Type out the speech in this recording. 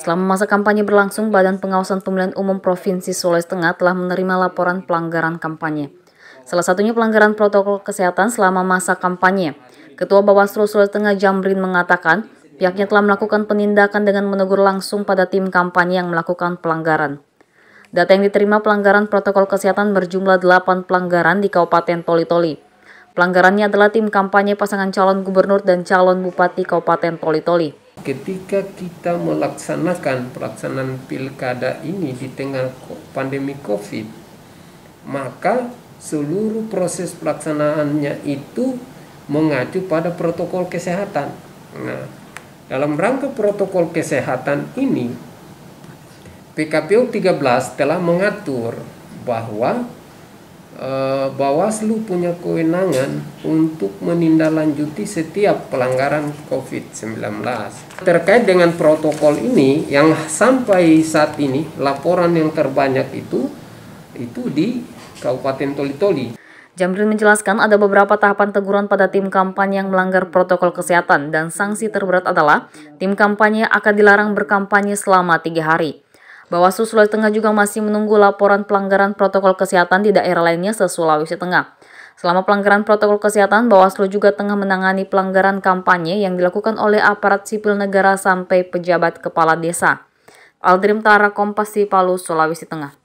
Selama masa kampanye berlangsung, Badan Pengawasan Pemilihan Umum Provinsi Sulawesi Tengah telah menerima laporan pelanggaran kampanye. Salah satunya pelanggaran protokol kesehatan selama masa kampanye. Ketua Bawaslu Sulawesi Tengah Jamrin mengatakan, pihaknya telah melakukan penindakan dengan menegur langsung pada tim kampanye yang melakukan pelanggaran. Data yang diterima pelanggaran protokol kesehatan berjumlah 8 pelanggaran di Kabupaten Toli-Toli. Pelanggarannya adalah tim kampanye pasangan calon gubernur dan calon bupati Kabupaten Toli-Toli ketika kita melaksanakan pelaksanaan pilkada ini di tengah pandemi COVID, maka seluruh proses pelaksanaannya itu mengacu pada protokol kesehatan. Nah, dalam rangka protokol kesehatan ini, PKPU 13 telah mengatur bahwa Bawaslu punya kewenangan untuk menindaklanjuti setiap pelanggaran COVID-19. Terkait dengan protokol ini, yang sampai saat ini laporan yang terbanyak itu itu di Kabupaten Toli-Toli. Jamrin menjelaskan ada beberapa tahapan teguran pada tim kampanye yang melanggar protokol kesehatan dan sanksi terberat adalah tim kampanye akan dilarang berkampanye selama tiga hari. Bawaslu Sulawesi Tengah juga masih menunggu laporan pelanggaran protokol kesehatan di daerah lainnya se-Sulawesi Tengah. Selama pelanggaran protokol kesehatan, Bawaslu juga tengah menangani pelanggaran kampanye yang dilakukan oleh aparat sipil negara sampai pejabat kepala desa. Aldrim Tara Kompas Palu, Sulawesi Tengah.